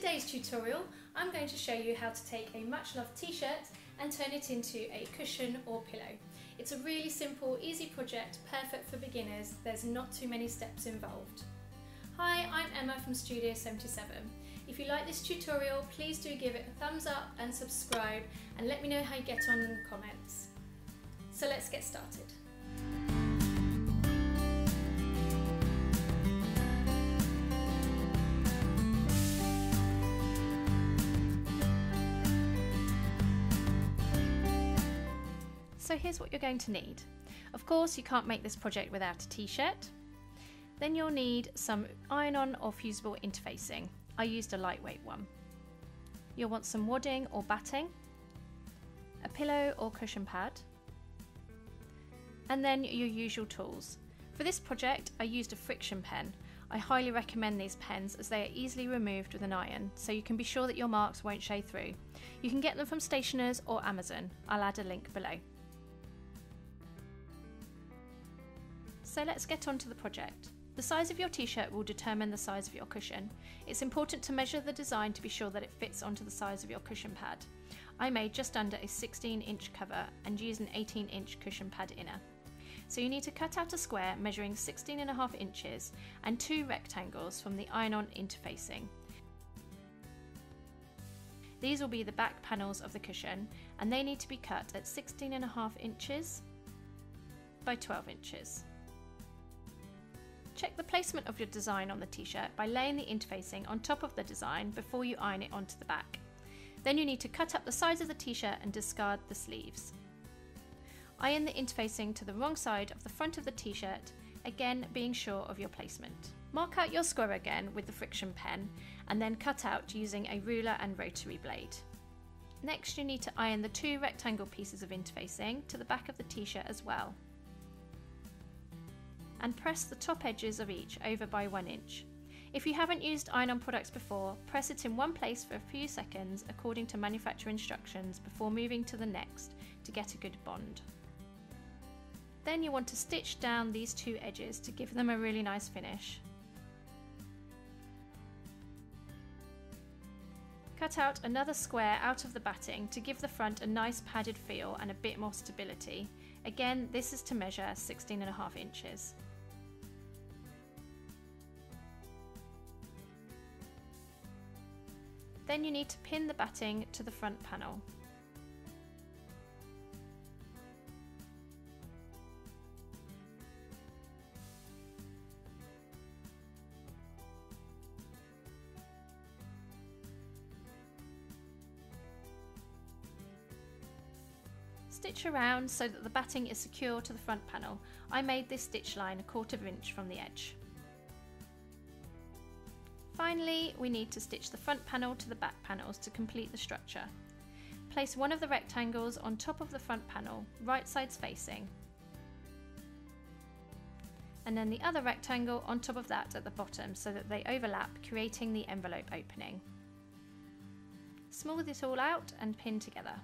today's tutorial, I'm going to show you how to take a much loved t-shirt and turn it into a cushion or pillow. It's a really simple, easy project, perfect for beginners. There's not too many steps involved. Hi, I'm Emma from Studio 7t7. If you like this tutorial, please do give it a thumbs up and subscribe and let me know how you get on in the comments. So let's get started. So here's what you're going to need. Of course, you can't make this project without a t-shirt. Then you'll need some iron-on or fusible interfacing. I used a lightweight one. You'll want some wadding or batting, a pillow or cushion pad, and then your usual tools. For this project, I used a friction pen. I highly recommend these pens as they are easily removed with an iron, so you can be sure that your marks won't show through. You can get them from stationers or Amazon. I'll add a link below. So let's get on to the project. The size of your t-shirt will determine the size of your cushion. It's important to measure the design to be sure that it fits onto the size of your cushion pad. I made just under a 16 inch cover and used an 18 inch cushion pad inner. So you need to cut out a square measuring 16 and a half inches and two rectangles from the iron-on interfacing. These will be the back panels of the cushion and they need to be cut at 16 and a half inches by 12 inches. Check the placement of your design on the t-shirt by laying the interfacing on top of the design before you iron it onto the back. Then you need to cut up the sides of the t-shirt and discard the sleeves. Iron the interfacing to the wrong side of the front of the t-shirt, again being sure of your placement. Mark out your square again with the friction pen and then cut out using a ruler and rotary blade. Next you need to iron the two rectangle pieces of interfacing to the back of the t-shirt as well and press the top edges of each over by 1 inch. If you haven't used iron-on products before, press it in one place for a few seconds according to manufacturer instructions before moving to the next to get a good bond. Then you want to stitch down these two edges to give them a really nice finish. Cut out another square out of the batting to give the front a nice padded feel and a bit more stability. Again, this is to measure 16 and a half inches. Then you need to pin the batting to the front panel. Stitch around so that the batting is secure to the front panel. I made this stitch line a quarter of an inch from the edge. Finally, we need to stitch the front panel to the back panels to complete the structure. Place one of the rectangles on top of the front panel, right sides facing, and then the other rectangle on top of that at the bottom so that they overlap, creating the envelope opening. Smooth it all out and pin together.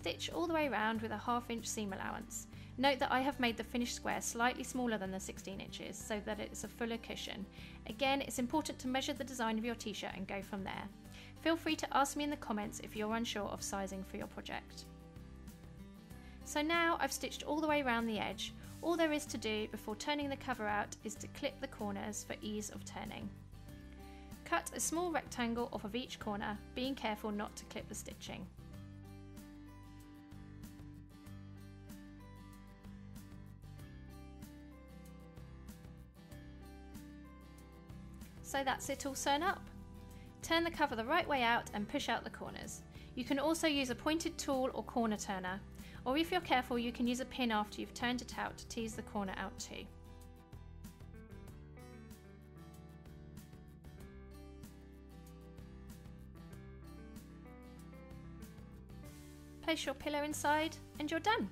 Stitch all the way around with a half inch seam allowance. Note that I have made the finished square slightly smaller than the 16 inches so that it's a fuller cushion. Again, it's important to measure the design of your t-shirt and go from there. Feel free to ask me in the comments if you're unsure of sizing for your project. So now I've stitched all the way around the edge. All there is to do before turning the cover out is to clip the corners for ease of turning. Cut a small rectangle off of each corner, being careful not to clip the stitching. So that's it all sewn up. Turn the cover the right way out and push out the corners. You can also use a pointed tool or corner turner, or if you're careful you can use a pin after you've turned it out to tease the corner out too. Place your pillow inside and you're done.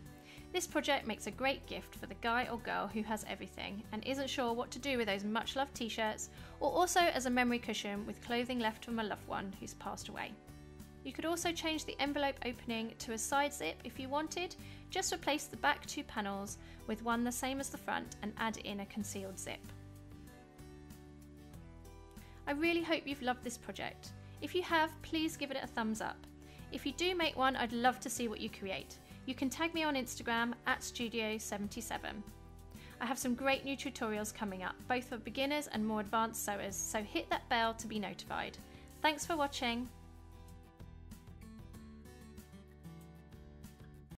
This project makes a great gift for the guy or girl who has everything and isn't sure what to do with those much loved t-shirts or also as a memory cushion with clothing left from a loved one who's passed away. You could also change the envelope opening to a side zip if you wanted. Just replace the back two panels with one the same as the front and add in a concealed zip. I really hope you've loved this project. If you have, please give it a thumbs up. If you do make one, I'd love to see what you create. You can tag me on Instagram at Studio7t7. I have some great new tutorials coming up, both for beginners and more advanced sewers, so hit that bell to be notified. Thanks for watching.